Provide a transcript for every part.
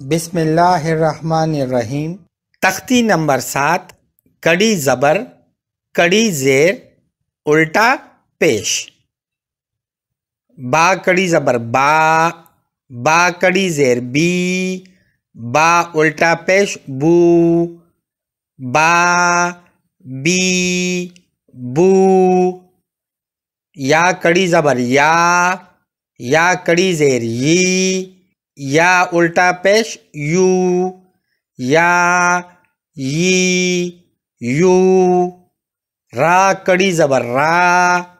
बिस्मिल्लाहिर्रहमानिर्रहीम। तख्ती नंबर सात, कड़ी ज़बर, कड़ी ज़ेर, उल्टा पेश। बा कड़ी ज़बर बा बा कड़ी ज़ेर बी, बा उल्टा पेश बू, बा बी बू, या कड़ी ज़बर या या कड़ी ज़ेर यी। या उल्टा पेश, यू, या, यी, यू, रा कड़ी जबर, रा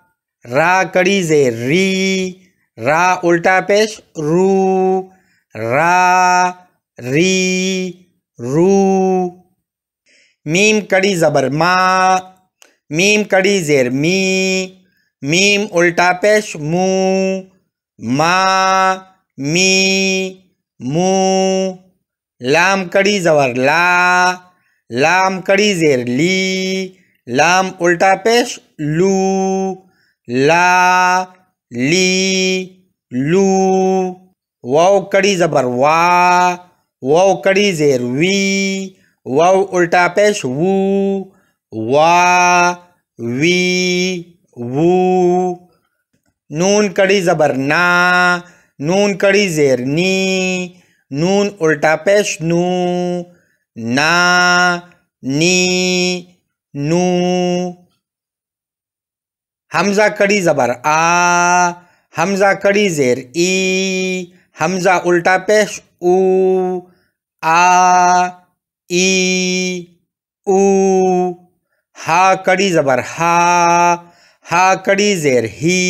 रा कड़ी जे री, रा उल्टा पेश, रू, रा, री, रू। मीम कड़ी जबर, मा, मीम कड़ी जेर, मी, मीम उल्टा पेश, मू, मा, मी मू, लाम कड़ी जवर ला, लाम कड़ी जेर ली, लाम उल्टा पेश लू, ला, ली, लू, वाव कड़ी जबर वा, वाव कड़ी जेर वी, वाव उल्टा पेश वू, वा, वी, वू, नून कड़ी जबर ना नून कड़ी जेर नी, नून उल्टा पेश नू, ना, नी, नू। हमजा कड़ी जबर आ, हमजा कड़ी जेर ई, हमजा उल्टा पेश ऊ, आ, ई, ऊ। हा कड़ी जबर हा हा कड़ी जेर ही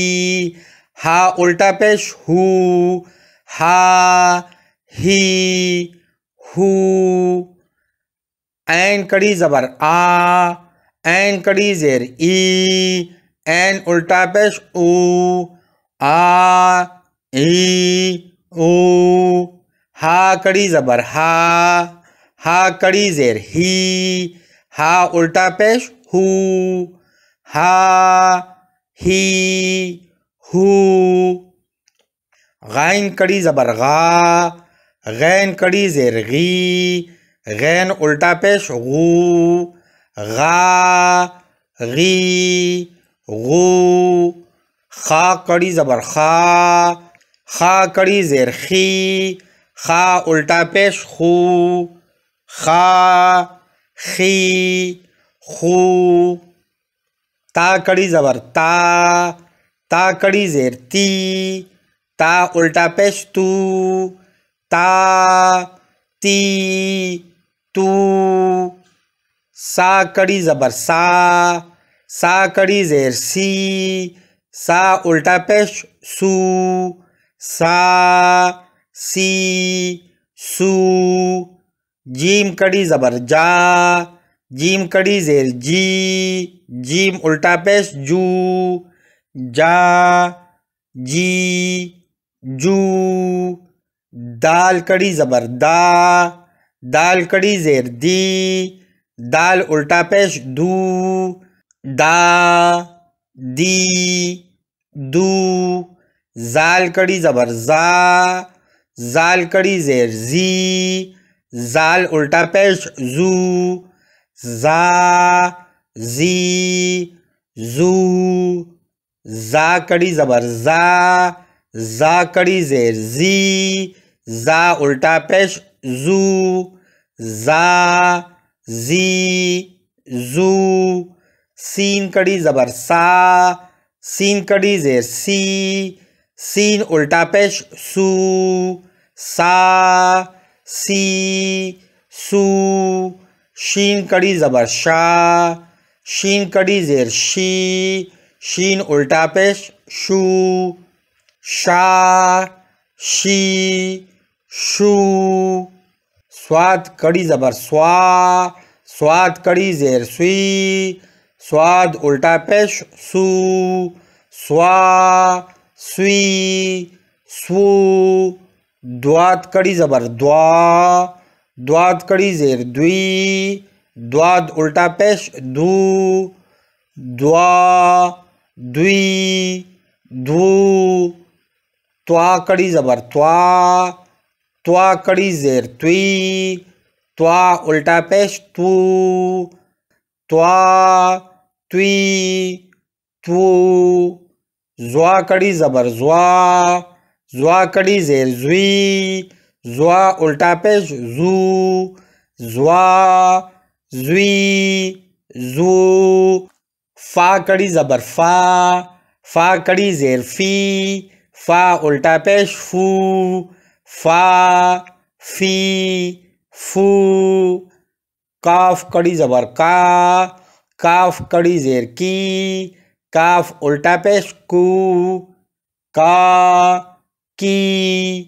हा उल्टा पेश, हु, हा, ही, हु, ऐन कड़ी जबर, आ, ऐन कड़ी जेर, ई एन उल्टा पेश, ऊ, आ, ई, ऊ, हा कड़ी जबर, हा हा कड़ी जेर, ही, हा उल्टा पेश, हु, हा, ही हु। गैन कड़ी ज़बर गा गैन कड़ी ज़ेर गी गैन उल्टा पेश गू, गा, गी, गू। खा कड़ी ज़बर खा खा कड़ी ज़ेर खी खा उल्टा पेश खू, खा, खी, खू। ता कड़ी ज़बर ता ता कड़ी ज़ेर ती, ता उल्टा पेश तू, ता ती तू, सा कड़ी ज़बर सा सा कड़ी ज़ेर सी, सा उल्टा पेश सू, सा सी सू, जीम कड़ी ज़बर जा, जीम कड़ी ज़ेर जी, जीम उल्टा पेश जू जा, जी, जू दाल कड़ी ज़बर दा दाल कड़ी ज़ेर दी, दाल उल्टा पेश दू, दा, दी, दू जाल कड़ी ज़बर जा जाल कड़ी ज़ेर जी, जाल उल्टा पेश जू, जा, जी, जू जा कड़ी ज़बर, जा जा कड़ी ज़ेर, जी, जा उल्टा पेश, जू, जा, जी, जू, सीन कड़ी ज़बर, सा, सीन कड़ी ज़ेर, सी, सीन उल्टा पेश, सू, सा, सी, सू, शीन कड़ी ज़बर शा शीन कड़ी ज़ेर, शी शीन उल्टा पेश, शू, शा, शी, शू। स्वाद कड़ी ज़बर, स्वा। स्वाद कड़ी ज़ेर सुई स्वाद उल्टा पेश, सू। स्वा सुई सू द्वाद कड़ी ज़बर, द्वा। द्वाद कड़ी ज़ेर द्वी। द्वाद उल्टा पेश, दू। द्वा। द्वी धू त्वा कड़ी ज़बर, त्वा त्वा कड़ी जेर तुई त्वा उल्टा पेश तू त्वा तुई तू जुआ कड़ी जबर जुआ जुआ कड़ी जेर जुई जुआ उल्टा पेश जू जुआ जुई जू फा कड़ी जबर फा फा कड़ी जेर फ़ी, फा उल्टा पेश फू, फा फ़ी फू, काफ कड़ी जबर का, काफ कड़ी जेर की, काफ उल्टा पेश कू, का की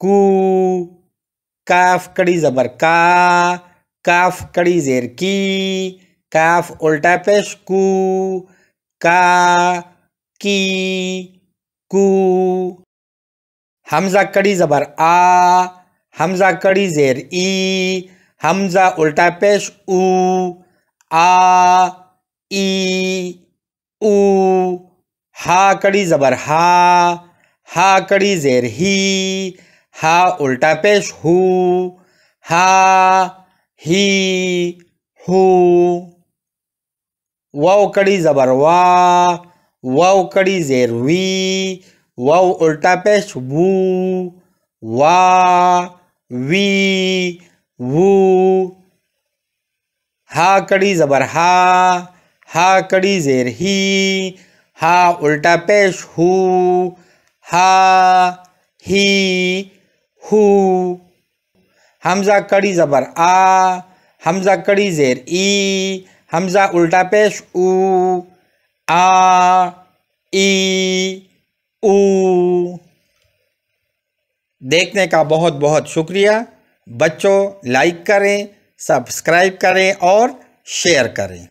कू, काफ कड़ी जबर का, काफ कड़ी जेर की काफ उल्टा पेश कू का, की, कू। हमजा कड़ी जबर आ, हमजा कड़ी जेर ई, हमजा उल्टा पेश ऊ, आ, ई, ऊ। हा कड़ी जबर हा हा कड़ी जेर ही, हा उल्टा पेश हु, हा, ही, हु। वाव कड़ी जबर वा कड़ी जेर वी उल्टा पेश वू, वा, वी, वू। हा कड़ी जबर हा हा कड़ी जेर ही, हा उल्टा पेश हु, हा, ही, हु। हमजा कड़ी जबर आ, हमजा कड़ी जेर ई हमजा उल्टा पेश ऊ आ, ई ऊ देखने का बहुत बहुत शुक्रिया। बच्चों लाइक करें सब्सक्राइब करें और शेयर करें।